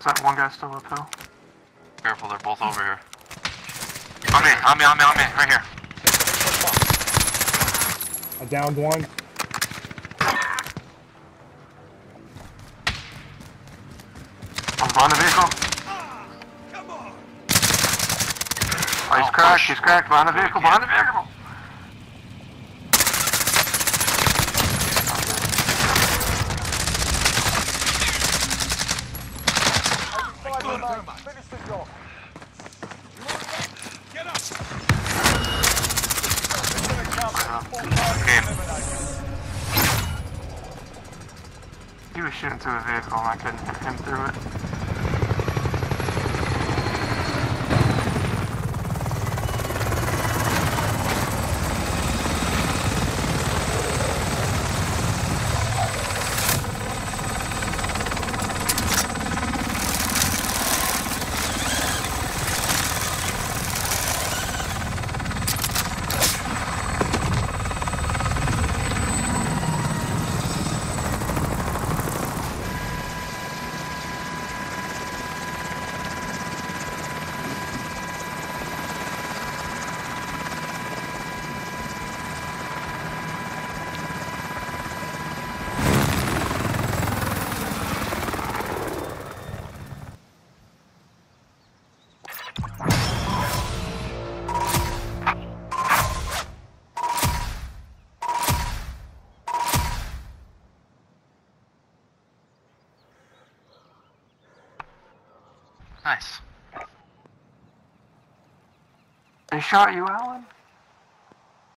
Is that one guy still up uphill? Careful, they're both over here. On me, on me, on me, on me, right here. I downed one. On behind the vehicle. Oh, he's Oh, cracked, push. he's cracked. Behind the vehicle, behind the vehicle. Get up! He was shooting through the vehicle and I couldn't hit him through it. Nice. They shot you, Alan?